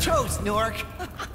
chose, Nork.